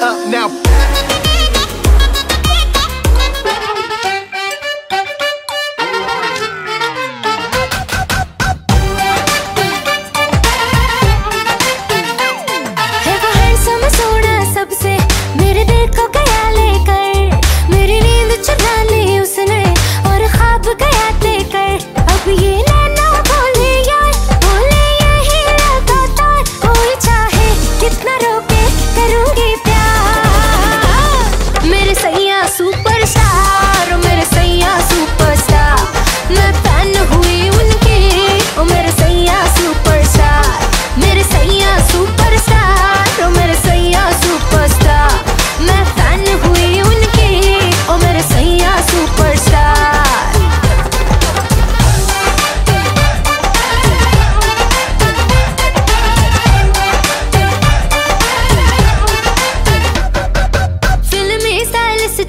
up now. सबसे। मेरे दिल को गया लेकर। मेरी नींद चुरा ली उसने। और ख्वाब गया देकर। अब ये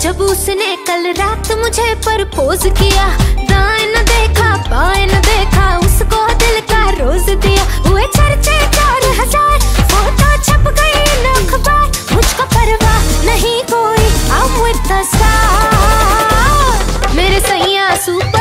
जब उसने कल रात मुझे प्रपोज किया, दाएँ न देखा, बाएँ न देखा, उसको दिल का रोज दिया। हुए चर्चे चार हज़ार, फ़ोटो छप गई अखबार मुझको परवाह नहीं कोई अब मेरे सैया सुपर